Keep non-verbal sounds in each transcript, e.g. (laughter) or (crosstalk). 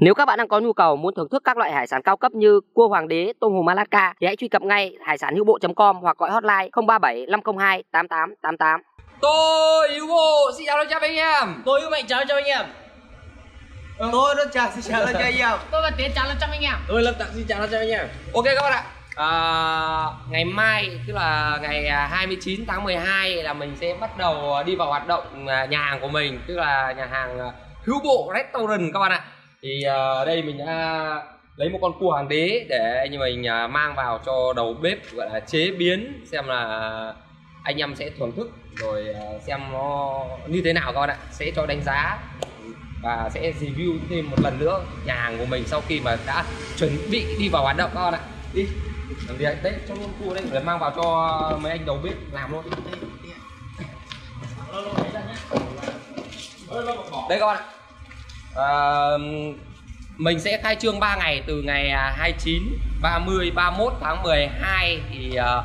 Nếu các bạn đang có nhu cầu muốn thưởng thức các loại hải sản cao cấp như cua hoàng đế, tôm hùm Alaska thì hãy truy cập ngay hải sản hữu bộ.com hoặc gọi hotline 037 502 8888. Tôi hữu bộ xin chào chào anh em. Tôi hữu mạnh chào chào anh em. Tôi rất chào xin chào cho anh em. Tôi và Tiến chào chào anh em. Tôi Lâm Tặng xin chào chào anh em. Ok các bạn ạ. À, ngày mai tức là ngày 29 tháng 12 là mình sẽ bắt đầu đi vào hoạt động à, nhà hàng của mình tức là nhà hàng à, hữu bộ restaurant các bạn ạ thì ở uh, đây mình đã lấy một con cua hoàng đế để như mình uh, mang vào cho đầu bếp gọi là chế biến xem là anh em sẽ thưởng thức rồi uh, xem nó như thế nào các bạn ạ. Sẽ cho đánh giá và sẽ review thêm một lần nữa nhà hàng của mình sau khi mà đã chuẩn bị đi vào hoạt động các bạn ạ. Đi làm gì đấy, đấy trong con cua đây để mang vào cho mấy anh đầu bếp làm luôn. Đây các bạn ạ mình sẽ khai trương 3 ngày từ ngày 29 30 31 tháng 12 thì uh,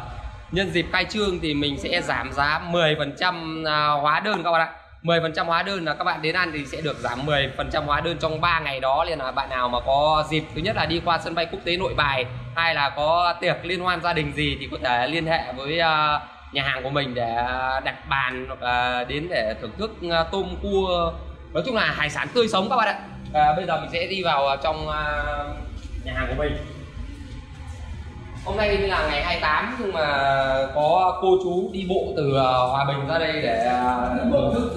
nhân dịp khai trương thì mình sẽ giảm giá 10% à, hóa đơn các bạn ạ. 10% hóa đơn là các bạn đến ăn thì sẽ được giảm 10% hóa đơn trong 3 ngày đó. Nên là bạn nào mà có dịp thứ nhất là đi qua sân bay quốc tế nội bài hay là có tiệc liên hoan gia đình gì thì có thể liên hệ với uh, nhà hàng của mình để à, đặt bàn hoặc đến để thưởng thức uh, tôm cua nói chung là hải sản tươi sống các bạn ạ. À, bây giờ mình sẽ đi vào trong uh, nhà hàng của mình. Hôm nay là ngày 28 nhưng mà có cô chú đi bộ từ uh, Hòa Bình ra đây để thưởng thức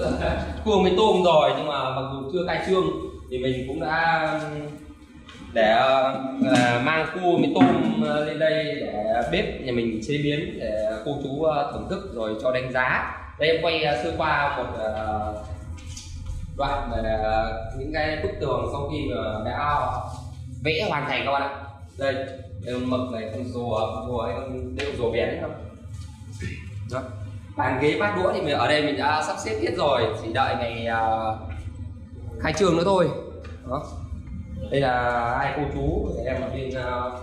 cua với tôm rồi nhưng mà mặc dù chưa khai trương thì mình cũng đã để uh, mang cua với tôm lên đây để bếp nhà mình chế biến để cô chú thưởng thức rồi cho đánh giá. Đây em quay sơ qua một uh, đoạn về à, những cái bức tường sau khi mà đã vẽ hoàn thành các bạn ạ. Đây đây mực này con rùa con rùa ấy con đều rùa biển không đó. bàn ghế bát đũa thì mình ở đây mình đã sắp xếp hết rồi chỉ đợi ngày uh, khai trương nữa thôi. Đó. Đây là hai cô chú để em ở bên à, uh,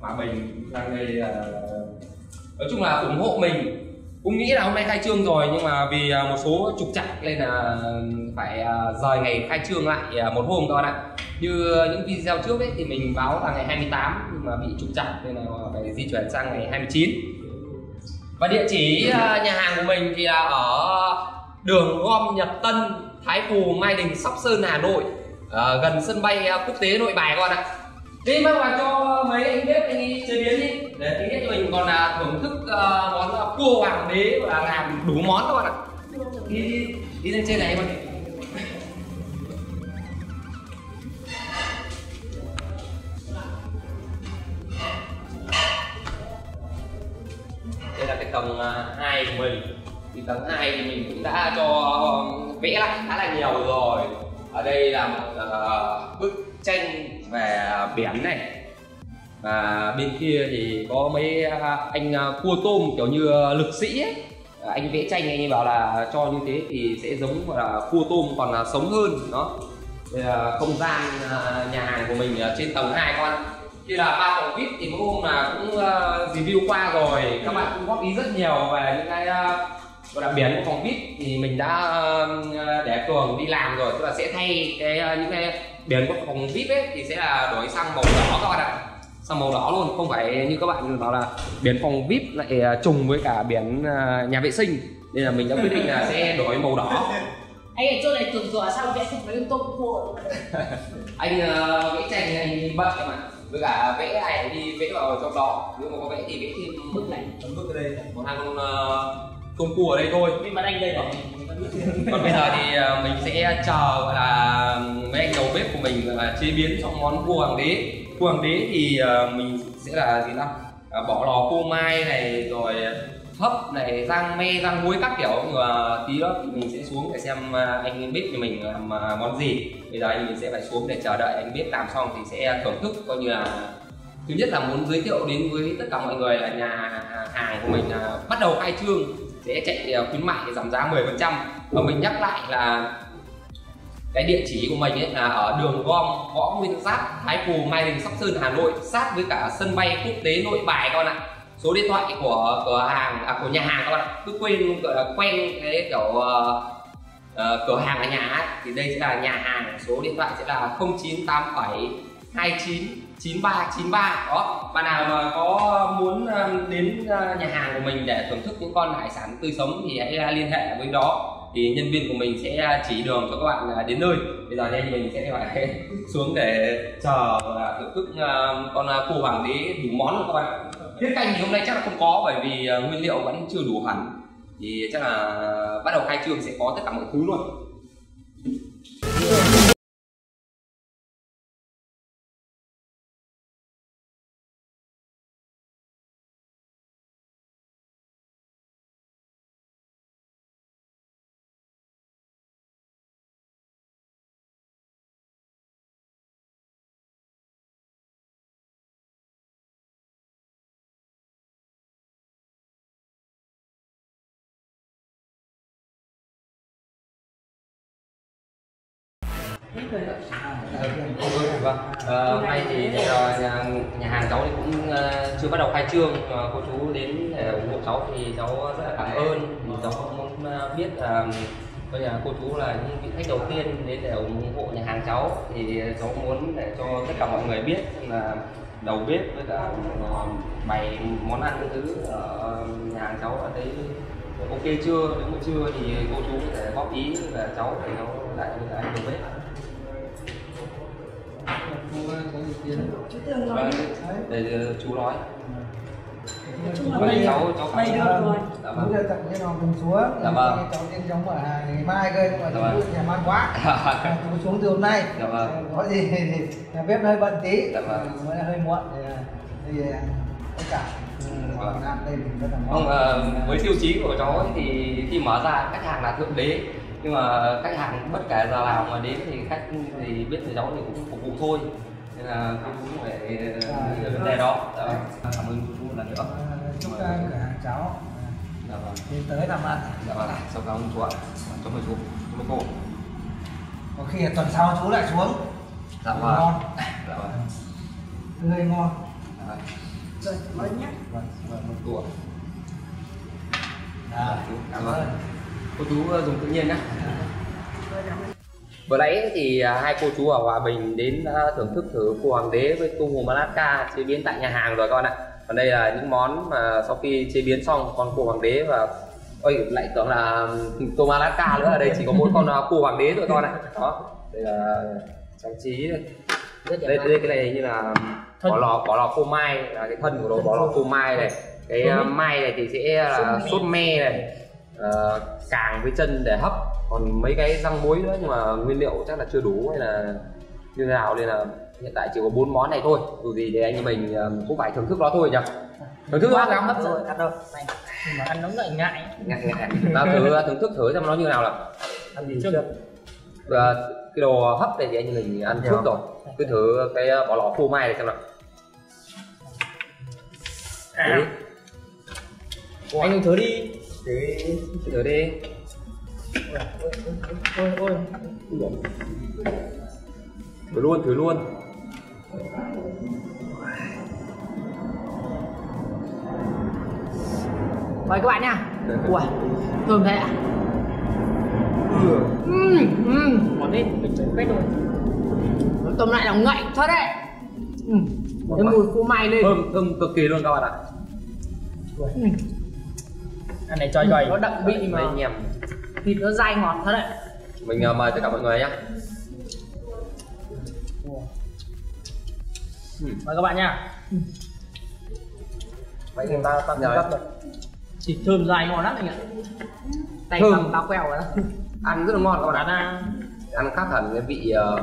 hòa bình đang đây là nói chung là ủng hộ mình. Cũng nghĩ là hôm nay khai trương rồi nhưng mà vì một số trục trặc nên là phải ờ, rời ngày khai trương lại ờ, một hôm các bạn ạ. Như những video trước ấy thì mình báo là ngày 28 nhưng mà bị trục trặc nên là phải di chuyển sang ngày 29 và địa chỉ ờ, nhà hàng của mình thì là ở đường gom Nhật Tân Thái Phù Mai Đình Sóc Sơn Hà Nội gần sân bay quốc tế Nội Bài các bạn ạ. Đi mang vào cho mấy anh bếp anh đi chế biến đi. Để thứ nhất mình còn là thưởng thức uh, món cua hoàng đế và làm đủ món các bạn ạ. Đi đi đi lên trên này em ơi tầng à, 2 của mình. Thì tầng 2 thì mình cũng đã cho um, vẽ lại khá là nhiều rồi. Ở đây là một uh, bức tranh về biển này. Và bên kia thì có mấy à, anh cua tôm kiểu như lực sĩ ấy. Anh vẽ tranh anh ấy bảo là cho như thế thì sẽ giống gọi là cua tôm còn là sống hơn đó. Không gian nhà hàng của mình trên tầng 2 con khi là ba phòng vip thì mỗi hôm là cũng review qua rồi. Các bạn cũng góp ý rất nhiều về những cái gọi là biển của phòng vip thì mình đã để cường đi làm rồi. Tức là sẽ thay cái những cái biển của phòng vip ấy thì sẽ là đổi sang màu đỏ các bạn ạ. Sang màu đỏ luôn không phải như các bạn bảo là biển phòng vip lại trùng với cả biển nhà vệ sinh. Nên là mình đã quyết định là sẽ đổi màu đỏ. Anh ở chỗ này tưởng rồi sao vẽ không mấy tôm cua anh uh, vẽ tranh anh bận mà với cả vẽ này đi vẽ vào trong đó. Nếu mà có vẽ thì vẽ thêm bức này bức ở đây. Còn hai con uh, tôm cua ở đây thôi. Nhưng mà anh đây rồi. Còn bây giờ thì mình sẽ chờ gọi là mấy anh đầu bếp của mình là chế biến trong món cua hoàng đế. Cua hoàng đế thì mình sẽ là gì đó bỏ lò cua mai này rồi hấp này rang me rang muối các kiểu. Người tí đó thì mình sẽ xuống để xem ờ, anh bếp nhà mình ờ, làm món gì. Bây giờ anh mình sẽ phải xuống để chờ đợi anh bếp làm xong thì sẽ thưởng thức, coi như là thứ nhất là muốn giới thiệu đến với tất cả mọi người là nhà hàng của mình là bắt đầu khai trương, sẽ chạy khuyến mại giảm giá 10 phần trăm. Và mình nhắc lại là cái địa chỉ của mình ấy là ở đường gom, võ nguyên giáp thái phù mai đình, sóc sơn, hà nội, sát với cả sân bay quốc tế nội bài các bạn ạ số điện thoại của cửa hàng à, của nhà hàng các bạn. Ạ cứ quên gọi là quen cái kiểu uh, uh, cửa hàng ở nhà ấy, thì đây sẽ là nhà hàng. Số điện thoại sẽ là 0987 29 9393 đó bạn nào mà có muốn ờ, đến nhà hàng của mình để thưởng thức những con hải sản tươi sống thì hãy liên hệ với đó. Thì nhân viên của mình sẽ chỉ đường cho các bạn đến nơi. Bây giờ đây mình sẽ phải (laughs) xuống để chờ và thưởng thức con cua hoàng đế đủ món của các bạn tiết canh thì hôm nay chắc là không có, bởi vì ờ, nguyên liệu vẫn chưa đủ hẳn. Thì chắc là bắt đầu khai trương sẽ có tất cả mọi thứ luôn. Vâng hôm nay thì ờ, nhà, nhà hàng cháu thì cũng ờ, chưa bắt đầu khai trương mà cô chú đến để ủng hộ cháu thì cháu rất là cảm ơn. Cháu cũng muốn ờ, biết là bây giờ cô chú là những vị khách đầu tiên đến để ủng hộ nhà hàng cháu. Thì cháu muốn để cho tất cả mọi người biết là đầu bếp với cả bày món ăn thứ ở nhà hàng cháu ở đấy ok chưa nếu mà chưa thì cô chú có thể góp ý là cháu để cháu lại với anh đầu bếp. Chú Tường nói Vâng, đi. để ờ, chú nói Nói chung là Vâng, mày, cháu cháu mày được rồi. dạ vâng là tặng cái lòng mình xuống Dạ vâng. cháu tiên giống ở ngày mai cơ nhưng mà Dạ vâng. nhà man quá (laughs) À, chú xuống từ hôm nay Dạ vâng. có gì thì nhà bếp hơi bận tí Dạ vâng. mới hơi muộn thì, thì tất cả ừ, Dạ vâng. ăn đây mình rất là ngon Vâng, ờ, với tiêu chí của cháu ấy thì khi mở ra khách hàng là thượng đế nhưng mà khách hàng bất kể giờ nào mà đến thì khách thì biết thì cháu thì cũng phục vụ thôi nên là cô chú phải ờ, vấn đề đó. Dạ vâng. cảm ơn cô chú một lần nữa. À, chúc uh, cửa hàng cháu dạ vâng. tiến tới làm ăn dạ vâng. Sau cảm ơn chú ạ. Chúc mừng chú. Chúc mừng cô. Có khi là tuần sau chú lại xuống. Dạ ngon vâng. dạ vâng. Tươi ngon. Dạ vâng. Rồi, cảm ơn nhé. vâng vâng vâng cô ạ. À, chú. Cảm cảm ơn. cô chú ờ, dùng tự nhiên nhé cảm. Vừa nãy thì à, hai cô chú ở Hòa Bình đến à, thưởng thức thử cua hoàng đế với tôm hùm Alaska chế biến tại nhà hàng rồi các bạn ạ. Còn đây là những món mà sau khi chế biến xong con cua hoàng đế và ôi lại tưởng là tôm Alaska nữa ở đây chỉ có mỗi con à, cua hoàng đế thôi bạn ạ. Đó đây là trang trí. Đây đây, đây cái này như là bỏ lò bỏ lò phô mai là cái thân của nó bỏ lò phô mai này. Cái mai này thì sẽ là sốt me này ờ, càng với chân để hấp còn mấy cái răng muối nữa nhưng mà nguyên liệu chắc là chưa đủ hay là như thế nào nên là hiện tại chỉ có bốn món này thôi. Dù gì thì anh em mình ờ, cũng phải thưởng thức nó thôi nhỉ? Thưởng thức quá nó lắm hấp rồi ăn đâu? Này nhưng mà ăn nó ngại. Ngại ngại ngại. Ta thử thưởng thức thử xem nó như nào nào. Ăn gì trước? Và cái đồ hấp này thì anh em mình ăn trước rồi. Cứ thử cái ờ, bỏ lò phô mai này xem nào. À, anh thử đi. Thử thử đi ôi ôi thử luôn thử luôn. Mời các bạn nha. Ui, thơm thế ạ. Món mình quét rồi tôm lại là ngậy thật đấy. Ừm, cái mùi phô mai lên. thơm thơm cực kỳ luôn các bạn ạ. Ừm, ăn này choi choi nó đậm vị mà. Nhèm thịt nó dai ngọt thật đấy. mình ờ, mời tất cả mọi người nhé mời các bạn nha. Vậy người ta ta nhờ rồi. Thịt thơm dai ngon lắm anh ạ. Tay Thơm. cầm tao quẹo rồi đó. ăn rất là ngon các bạn ạ. À, ăn khác hẳn cái vị ờ,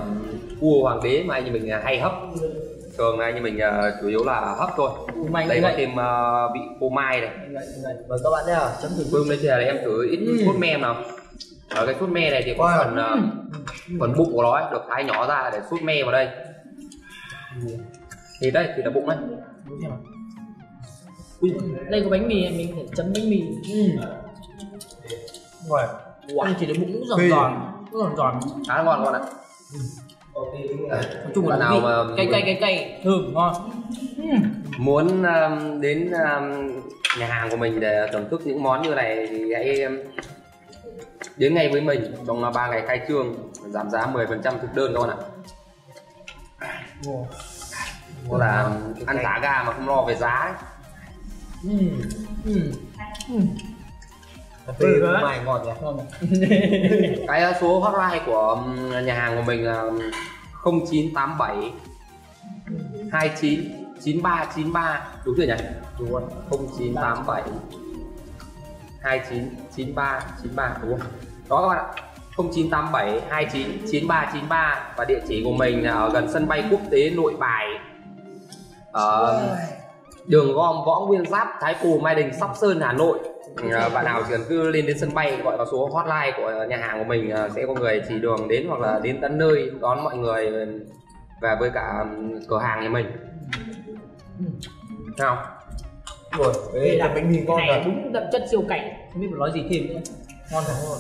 cua hoàng đế mà anh như mình hay hấp thường này như mình ờ, chủ yếu là hấp thôi. Củ mày đây có thêm ờ, vị phô mai này. Mời các bạn nha chấm thử. Bơm lên trên này em thử ít sốt me nào ở cái sốt me này thì có phần ờ, phần bụng của nó ấy, được thái nhỏ ra để sốt me vào đây. Thì đây thì là bụng đấy? Ui, đây có bánh mì mình phải chấm bánh mì. Rồi wow. chỉ để bụng cũng giòn giòn giòn giòn. Khá là ngon bạn ạ nói chung là nào mà- cay cay cay cay thơm ngon. Muốn um, đến um, nhà hàng của mình để thưởng thức những món như này thì hãy um, đến ngay với mình. Trong là 3 ngày khai trương giảm giá 10% thực đơn các bạn ạ. Tức là ăn thả ga mà không lo về giá ấy. ừ ừ Cà phê Ừ, mày ngọt nhỉ? Ngon (laughs) cái số hotline của ừm, nhà hàng của mình là 0987 29 9393 đúng rồi nhỉ? Đúng rồi 0987 29 93 93 đúng không? Đó các bạn ạ 0987 29 9393 và địa chỉ của mình là ở gần sân bay quốc tế Nội Bài. Ở đường gom võ nguyên giáp thái cù mai đình sóc sơn hà nội bạn nào chỉ cần cứ lên đến sân bay gọi vào số hotline của nhà hàng của mình à, sẽ có người chỉ đường đến hoặc là đến tận nơi đón mọi người về với cả cửa hàng nhà mình. Thấy không rồi Đây Ê, là bánh mì ngon này đúng đậm chất siêu cảnh không biết phải nói gì thêm nữa. Ngon thật ngon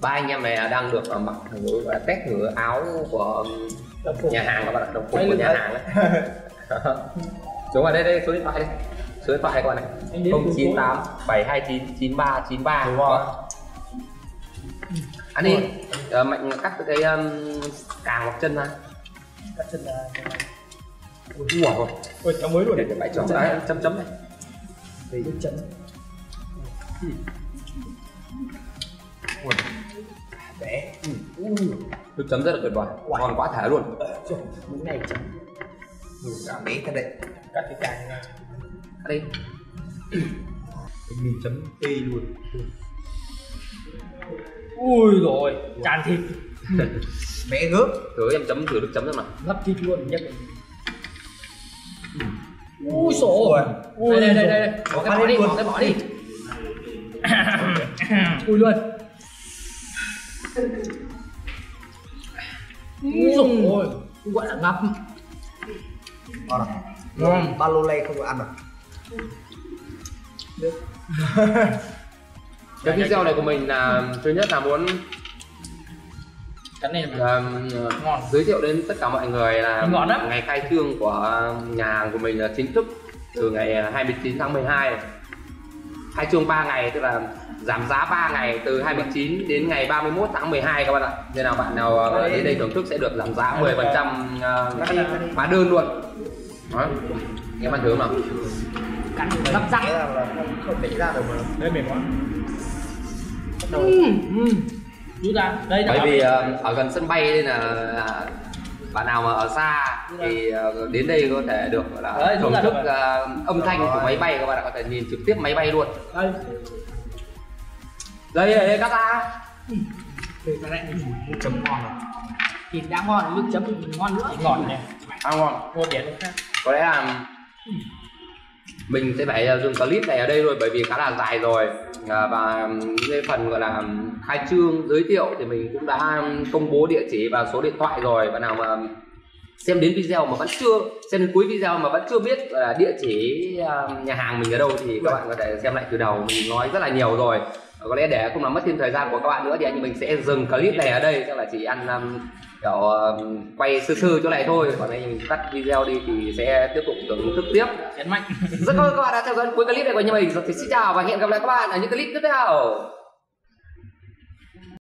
ba anh em này đang được mặc thử và test thử áo của. Nhà hàng các bạn ạ đồng phục Đây của nhà hàng đấy. (laughs) Xuống ở đây đây số điện thoại đây. Số điện thoại các bạn này Anh đến từ 098 729 9393 Đúng rồi. ăn đi. Ờ, mạnh cắt cái um, càng hoặc chân ra. Cắt chân là ủa rồi. Ôi cháu mới luôn. Để chọn đấy chấm chấm này. Để nước chấm bé. Nước chấm rất là tuyệt vời. Ngon quá thể luôn. Trời, miếng này chấm. Đủ cả bé thật đấy. Cắt cái càng ra. Ăn đi. Bánh mì chấm tê luôn. Ui rồi. Tràn thịt. (laughs) Bé gớp thử em chấm thử nước chấm xem nào ngập thịt luôn nhất ui sổ Ui. đây đây đây đây. Bỏ cái bỏ đi. bỏ cái bỏ đi. Ui luôn ui rồi gọi là ngập. Ngon à? Ngon. Bao lâu nay không có ăn à (laughs) cái video này của mình là thứ nhất là muốn cái này là um, ngon. giới thiệu đến tất cả mọi người là Ngon lắm. ngày khai trương của nhà hàng của mình là chính thức từ ngày 29 tháng 12 khai trương 3 ngày tức là giảm giá 3 ngày từ 29 đến ngày 31 tháng 12 các bạn ạ. Nên là bạn nào ờ, đến đây thưởng thức sẽ được giảm giá 10 phần trăm hóa đơn luôn. Đó. Em ăn thử nào? Cắn ngập răng. không, đánh ra được mà. Đây mềm quá. Rút ra. Đây là bởi vì ờ, ở gần sân bay nên là là bạn nào mà ở xa thì ờ, đến đây có thể được là thưởng thức ờ, âm thanh của máy bay các bạn ạ. Có thể nhìn trực tiếp máy bay luôn. Đây đây đây, đây cắt ra từ cái này mình nước chấm ngon à thịt đã ngon nước chấm ngon nữa. Ngọt này ăn ngon. Ngon đẹp khác có lẽ là mình sẽ phải dừng clip này ở đây thôi bởi vì khá là dài rồi. À, và cái phần gọi là khai trương giới thiệu thì mình cũng đã công bố địa chỉ và số điện thoại rồi. Và nào mà xem đến video mà vẫn chưa xem đến cuối video mà vẫn chưa biết là địa chỉ à, nhà hàng mình ở đâu thì các bạn có thể xem lại từ đầu. Mình nói rất là nhiều rồi có lẽ để không làm mất thêm thời gian của các bạn nữa thì anh mình sẽ dừng clip này ở đây tức là chỉ ăn um, kiểu um, quay sơ sơ chỗ này thôi. Còn anh mình tắt video đi thì sẽ tiếp tục thưởng thức tiếp. Rất cảm ơn các bạn đã theo dõi cuối clip này của nhà mình thì xin chào và hẹn gặp lại các bạn ở những clip tiếp theo